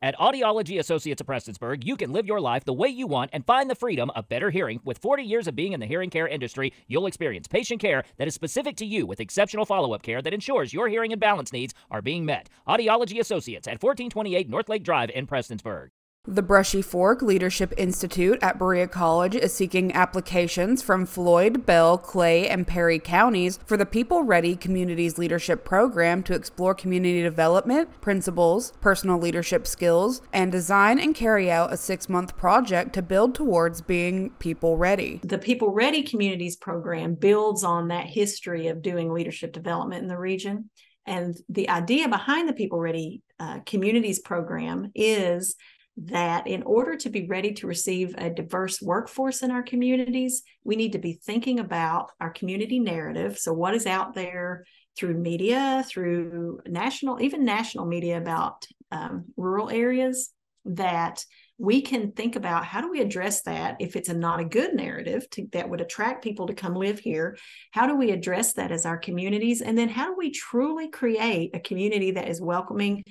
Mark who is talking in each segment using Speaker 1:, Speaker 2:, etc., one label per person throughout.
Speaker 1: At Audiology Associates of Prestonsburg, you can live your life the way you want and find the freedom of better hearing. With 40 years of being in the hearing care industry, you'll experience patient care that is specific to you with exceptional follow up care that ensures your hearing and balance needs are being met. Audiology Associates at 1428 North Lake Drive in Prestonsburg.
Speaker 2: The Brushy Fork Leadership Institute at Berea College is seeking applications from Floyd, Bell, Clay, and Perry counties for the People Ready Communities Leadership Program to explore community development, principles, personal leadership skills, and design and carry out a six month project to build towards being people ready.
Speaker 3: The People Ready Communities Program builds on that history of doing leadership development in the region. And the idea behind the People Ready uh, Communities Program is that in order to be ready to receive a diverse workforce in our communities, we need to be thinking about our community narrative. So, what is out there through media, through national, even national media about um, rural areas that we can think about how do we address that if it's a not a good narrative to, that would attract people to come live here how do we address that as our communities and then how do we truly create a community that is welcoming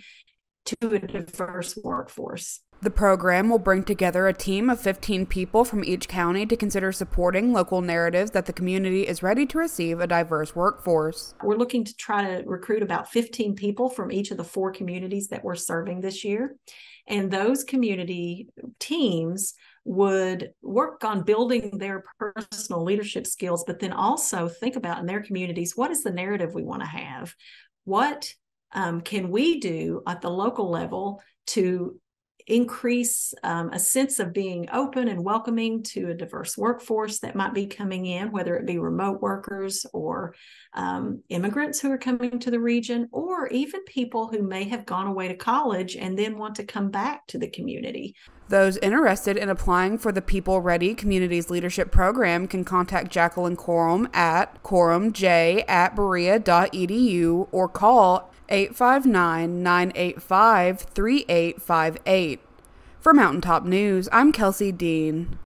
Speaker 3: to a diverse workforce
Speaker 2: the program will bring together a team of 15 people from each county to consider supporting local narratives that the community is ready to receive a diverse workforce.
Speaker 3: We're looking to try to recruit about 15 people from each of the four communities that we're serving this year. And those community teams would work on building their personal leadership skills, but then also think about in their communities what is the narrative we want to have? What um, can we do at the local level to increase um, a sense of being open and welcoming to a diverse workforce that might be coming in, whether it be remote workers or um, immigrants who are coming to the region, or even people who may have gone away to college and then want to come back to the community.
Speaker 2: Those interested in applying for the People Ready Communities Leadership Program can contact Jacqueline Quorum at quorumj at berea.edu or call 859 985 3858. For Mountaintop News, I'm Kelsey Dean.